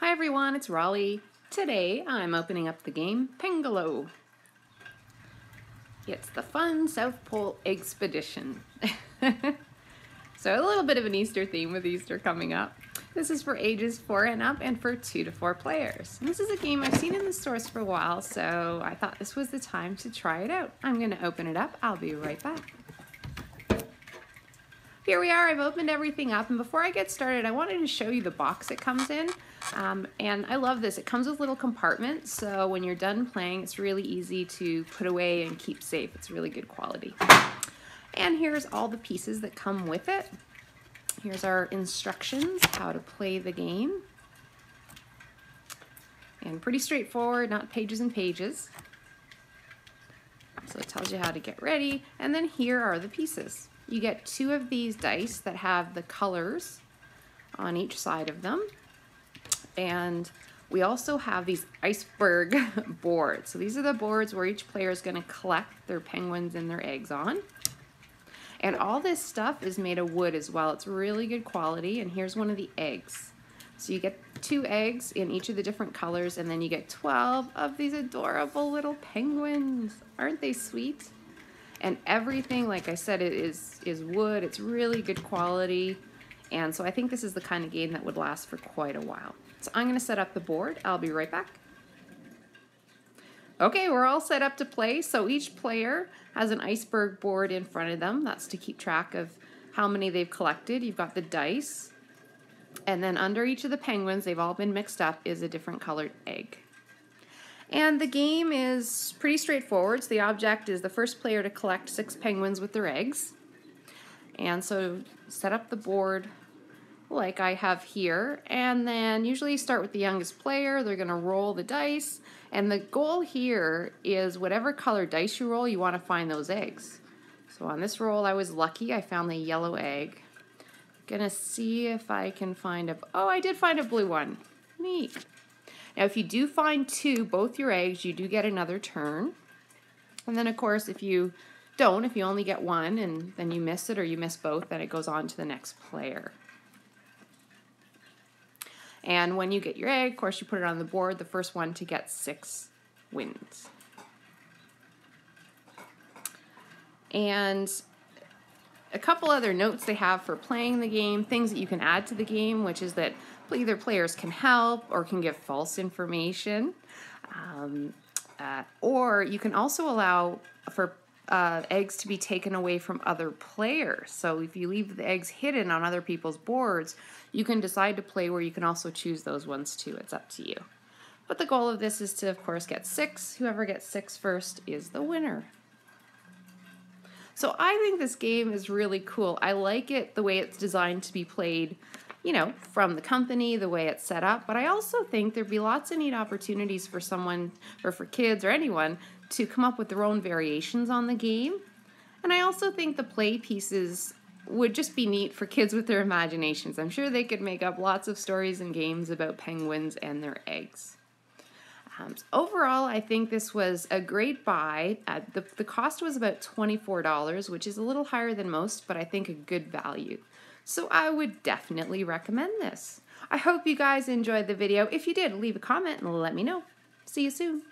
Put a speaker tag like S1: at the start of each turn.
S1: Hi everyone, it's Raleigh. Today I'm opening up the game Pengoloo. It's the fun South Pole Expedition. so a little bit of an Easter theme with Easter coming up. This is for ages 4 and up and for 2 to 4 players. And this is a game I've seen in the stores for a while, so I thought this was the time to try it out. I'm going to open it up. I'll be right back. Here we are, I've opened everything up, and before I get started, I wanted to show you the box it comes in. Um, and I love this. It comes with little compartments, so when you're done playing, it's really easy to put away and keep safe. It's really good quality. And here's all the pieces that come with it. Here's our instructions, how to play the game. And pretty straightforward, not pages and pages. So it tells you how to get ready. And then here are the pieces. You get two of these dice that have the colors on each side of them. And we also have these iceberg boards. So these are the boards where each player is going to collect their penguins and their eggs on. And all this stuff is made of wood as well. It's really good quality. And here's one of the eggs. So you get two eggs in each of the different colors, and then you get 12 of these adorable little penguins. Aren't they sweet? And everything, like I said, it is, is wood. It's really good quality. And so I think this is the kind of game that would last for quite a while. So I'm going to set up the board. I'll be right back. Okay, we're all set up to play. So each player has an iceberg board in front of them. That's to keep track of how many they've collected. You've got the dice. And then under each of the penguins, they've all been mixed up, is a different colored egg. And the game is pretty straightforward. So the object is the first player to collect six penguins with their eggs. And so set up the board like I have here. And then usually start with the youngest player. They're going to roll the dice. And the goal here is whatever color dice you roll, you want to find those eggs. So on this roll, I was lucky. I found the yellow egg. Gonna see if I can find a... Oh, I did find a blue one. Neat. Now, if you do find two, both your eggs, you do get another turn. And then, of course, if you don't, if you only get one and then you miss it or you miss both, then it goes on to the next player. And when you get your egg, of course, you put it on the board. The first one to get six wins. And a couple other notes they have for playing the game, things that you can add to the game, which is that either players can help or can give false information. Um, uh, or you can also allow for uh, eggs to be taken away from other players. So if you leave the eggs hidden on other people's boards, you can decide to play where you can also choose those ones too. It's up to you. But the goal of this is to, of course, get six. Whoever gets six first is the winner. So I think this game is really cool. I like it the way it's designed to be played you know, from the company, the way it's set up. But I also think there'd be lots of neat opportunities for someone or for kids or anyone to come up with their own variations on the game. And I also think the play pieces would just be neat for kids with their imaginations. I'm sure they could make up lots of stories and games about penguins and their eggs. Um, so overall, I think this was a great buy. Uh, the, the cost was about $24, which is a little higher than most, but I think a good value. So I would definitely recommend this. I hope you guys enjoyed the video. If you did, leave a comment and let me know. See you soon.